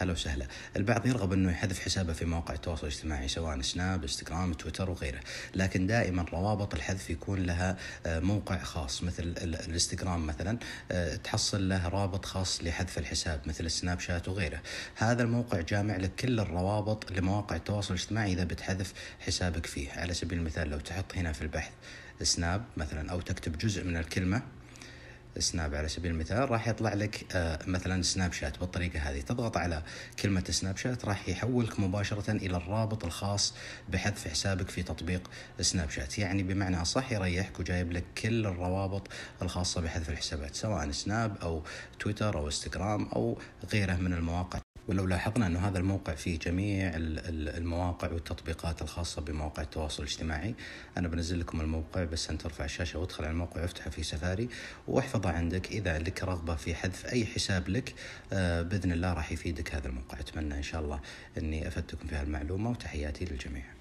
هلا وسهلا. البعض يرغب إنه يحذف حسابه في مواقع التواصل الاجتماعي سواء سناب إنستغرام تويتر وغيره. لكن دائما روابط الحذف يكون لها آه، موقع خاص مثل الإنستغرام مثلا آه، تحصل له رابط خاص لحذف الحساب مثل السناب شات وغيره. هذا الموقع جامع لك كل الروابط لمواقع التواصل الاجتماعي إذا بتحذف حسابك فيه. على سبيل المثال لو تحط هنا في البحث سناب مثلا أو تكتب جزء من الكلمة سناب على سبيل المثال راح يطلع لك آه، مثلا سناب شات بالطريقة هذه. تضغط على كلمة سناب شات راح يحولك مباشرة إلى الرابط الخاص بحذف حسابك في تطبيق سناب شات. يعني بمعنى أصح يريحك وجايب لك كل الروابط الخاصة بحذف الحسابات سواء سناب أو تويتر أو إنستغرام أو غيره من المواقع. ولو لاحظنا أن هذا الموقع فيه جميع المواقع والتطبيقات الخاصة بمواقع التواصل الاجتماعي. أنا بنزل لكم الموقع بس أن ترفع الشاشة وادخل على الموقع وافتحه في سفاري واحفظه عندك. إذا لك رغبة في حذف أي حساب لك آه، بإذن الله راح يفيدك هذا الموقع. أتمنى إن شاء الله أني أفدتكم في هالمعلومة وتحياتي للجميع.